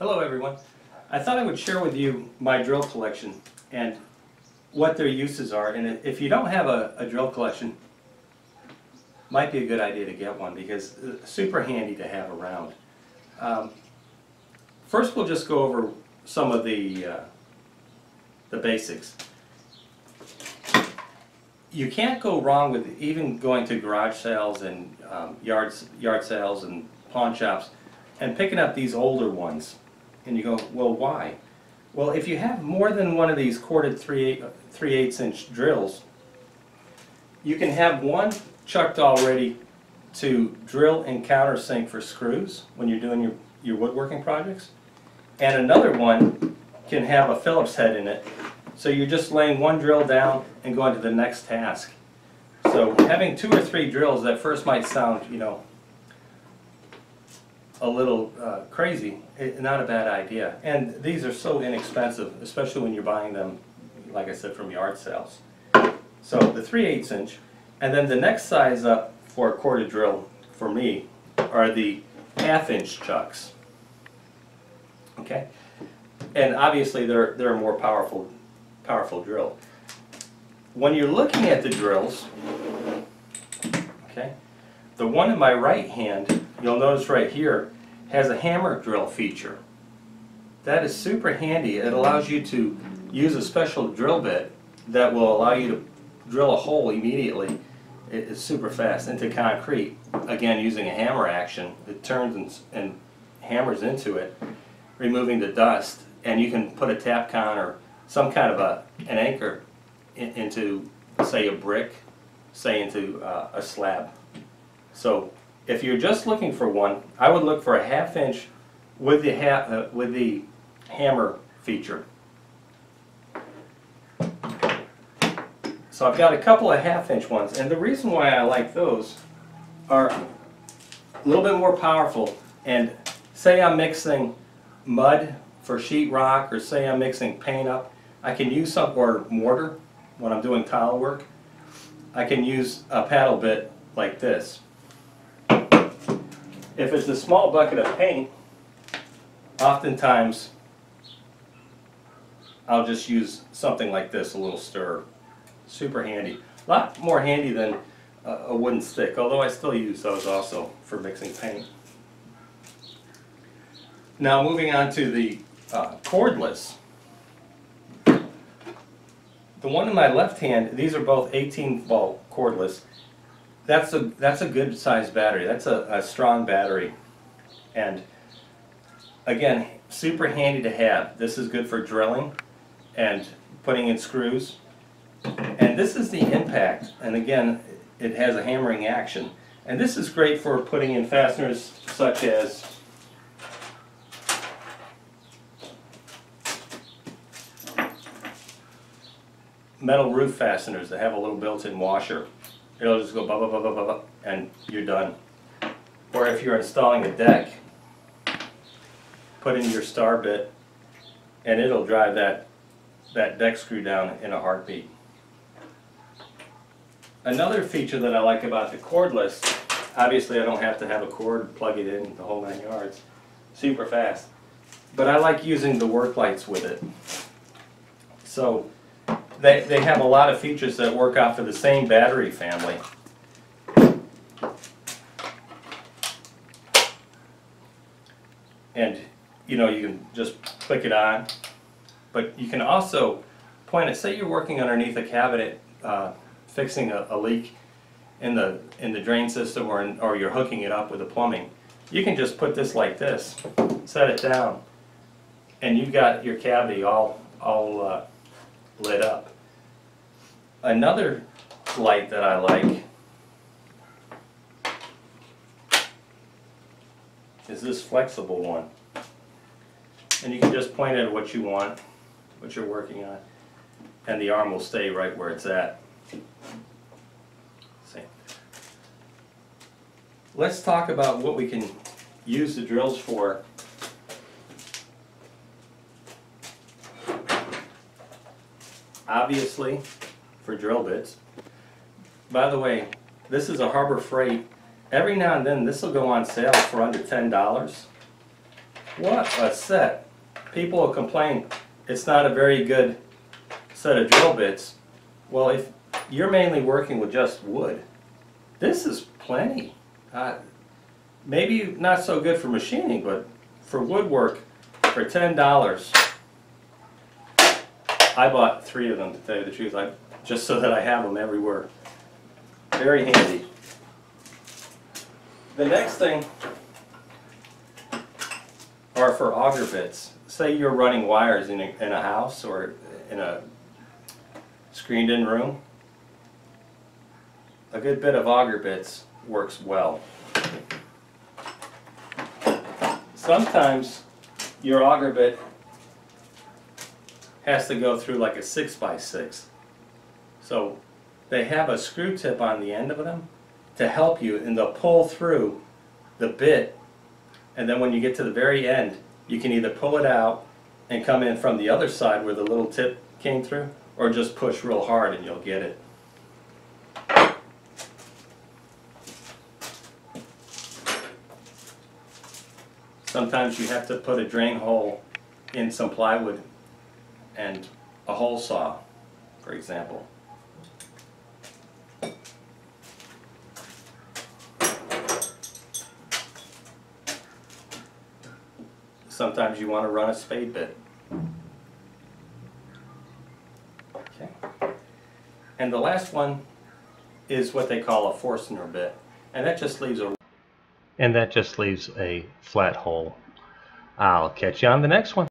Hello, everyone. I thought I would share with you my drill collection and what their uses are. And if you don't have a, a drill collection, might be a good idea to get one because uh, super handy to have around. Um, first, we'll just go over some of the uh, the basics. You can't go wrong with even going to garage sales and um, yard yard sales and pawn shops and picking up these older ones. And you go, well, why? Well, if you have more than one of these corded 3 3 8 inch drills, you can have one chucked already to drill and countersink for screws when you're doing your, your woodworking projects. And another one can have a Phillips head in it. So you're just laying one drill down and going to the next task. So having two or three drills that first might sound, you know, a little uh, crazy, it, not a bad idea. And these are so inexpensive, especially when you're buying them, like I said, from yard sales. So the 3 8 inch, and then the next size up for a corded drill for me are the half inch chucks. Okay? And obviously they're, they're a more powerful, powerful drill. When you're looking at the drills, okay, the one in my right hand, you'll notice right here, has a hammer drill feature. That is super handy. It allows you to use a special drill bit that will allow you to drill a hole immediately. It is super fast into concrete. Again, using a hammer action, it turns and, and hammers into it, removing the dust. And you can put a Tapcon or some kind of a, an anchor in, into, say, a brick, say into uh, a slab. So if you're just looking for one, I would look for a half inch with the, ha uh, with the hammer feature. So I've got a couple of half inch ones, and the reason why I like those are a little bit more powerful. And say I'm mixing mud for sheetrock, or say I'm mixing paint up, I can use some, or mortar when I'm doing tile work, I can use a paddle bit like this. If it's a small bucket of paint, oftentimes I'll just use something like this, a little stir. Super handy. A lot more handy than a, wooden stick, although I still use those also for mixing paint. Now moving on to the uh, cordless. The one in my left hand, these are both 18 volt cordless. That's a that's a good sized battery. That's a, a strong battery, and again, super handy to have. This is good for drilling and putting in screws. And this is the impact, and again, it has a hammering action. And this is great for putting in fasteners such as metal roof fasteners that have a little built-in washer. It'll just go blah, blah, blah, blah, blah, blah, and you're done. Or if you're installing a deck, put in your star bit, and it'll drive that, that deck screw down in a heartbeat. Another feature that I like about the cordless, obviously I don't have to have a cord, plug it in, the whole nine yards, super fast. But I like using the work lights with it. So they, they have a lot of features that work off of the same battery family. And, you know, you can just click it on. But you can also point it, say you're working underneath a cabinet, uh, fixing a, a leak in the, in the drain system or, in, or you're hooking it up with the plumbing. You can just put this like this, set it down, and you've got your cavity all, all uh, lit up. Another light that I like is this flexible one. And you can just point at what you want, what you're working on, and the arm will stay right where it's at. See. Let's talk about what we can use the drills for obviously for drill bits. By the way, this is a Harbor Freight. Every now and then this will go on sale for under $10. What a set. People will complain it's not a very good set of drill bits. Well, if you're mainly working with just wood, this is plenty. Uh, maybe not so good for machining, but for woodwork, for ten dollars, I bought three of them to tell you the truth, I, just so that I have them everywhere. Very handy. The next thing are for auger bits. Say you're running wires in a, in a house or in a screened in room. A good bit of auger bits works well. Sometimes your auger bit has to go through like a six by six. So they have a screw tip on the end of them to help you and they'll pull through the bit and then when you get to the very end you can either pull it out and come in from the other side where the little tip came through or just push real hard and you'll get it. Sometimes you have to put a drain hole in some plywood and a hole saw, for example. Sometimes you want to run a spade bit. Okay. And the last one is what they call a Forstner bit, and that just leaves a and that just leaves a flat hole. I'll catch you on the next one.